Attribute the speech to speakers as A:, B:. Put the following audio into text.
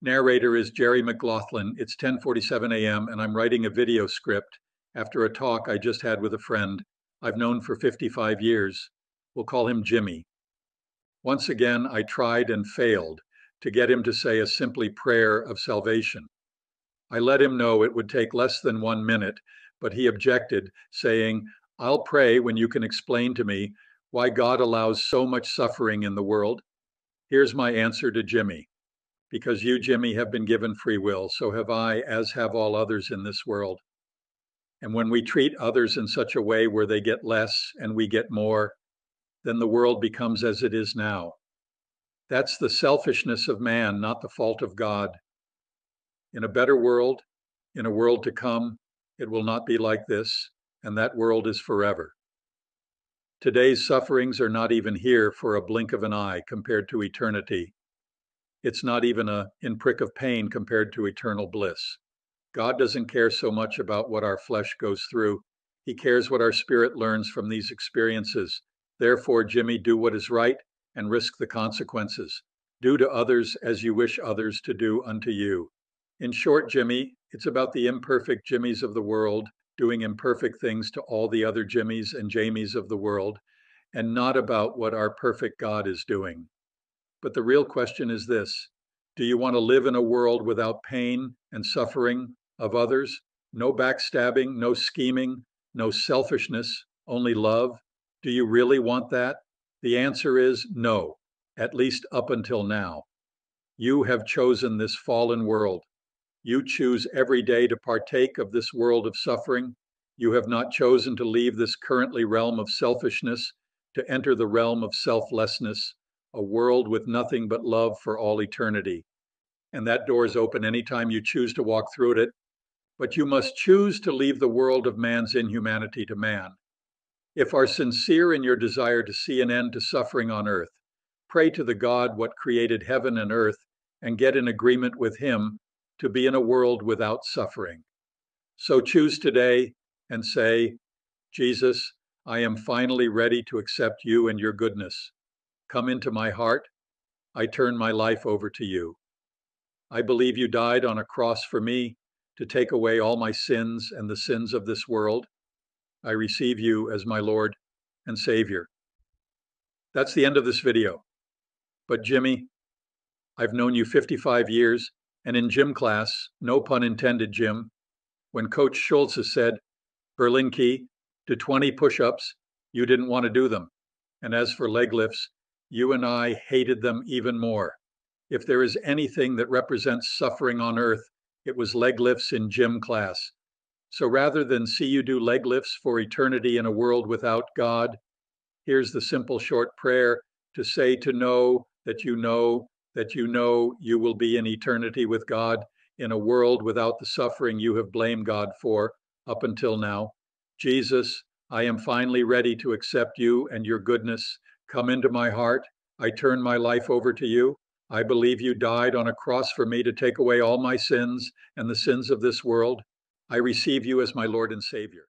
A: Narrator is Jerry McLaughlin. It's 10:47 a.m. and I'm writing a video script after a talk I just had with a friend I've known for 55 years. We'll call him Jimmy. Once again, I tried and failed to get him to say a simply prayer of salvation. I let him know it would take less than one minute, but he objected, saying, I'll pray when you can explain to me why God allows so much suffering in the world. Here's my answer to Jimmy. Because you, Jimmy, have been given free will, so have I, as have all others in this world. And when we treat others in such a way where they get less and we get more, then the world becomes as it is now. That's the selfishness of man, not the fault of God. In a better world, in a world to come, it will not be like this, and that world is forever. Today's sufferings are not even here for a blink of an eye compared to eternity. It's not even a in prick of pain compared to eternal bliss. God doesn't care so much about what our flesh goes through. He cares what our spirit learns from these experiences. Therefore, Jimmy, do what is right and risk the consequences. Do to others as you wish others to do unto you. In short, Jimmy, it's about the imperfect Jimmys of the world doing imperfect things to all the other Jimmies and Jamies of the world, and not about what our perfect God is doing. But the real question is this Do you want to live in a world without pain and suffering of others? No backstabbing, no scheming, no selfishness, only love? Do you really want that? The answer is no, at least up until now. You have chosen this fallen world. You choose every day to partake of this world of suffering. You have not chosen to leave this currently realm of selfishness to enter the realm of selflessness, a world with nothing but love for all eternity. And that door is open anytime you choose to walk through it. But you must choose to leave the world of man's inhumanity to man. If are sincere in your desire to see an end to suffering on earth, pray to the God what created heaven and earth and get in agreement with him to be in a world without suffering. So choose today and say, Jesus, I am finally ready to accept you and your goodness. Come into my heart. I turn my life over to you. I believe you died on a cross for me to take away all my sins and the sins of this world. I receive you as my Lord and Savior. That's the end of this video. But Jimmy, I've known you 55 years and in gym class, no pun intended, Jim, when Coach Schulze said, Brylinke, to 20 push ups, you didn't want to do them. And as for leg lifts, you and I hated them even more. If there is anything that represents suffering on earth, it was leg lifts in gym class. So rather than see you do leg lifts for eternity in a world without God, here's the simple short prayer to say to know that you know that you know you will be in eternity with God in a world without the suffering you have blamed God for up until now. Jesus, I am finally ready to accept you and your goodness. Come into my heart. I turn my life over to you. I believe you died on a cross for me to take away all my sins and the sins of this world. I receive you as my Lord and Savior.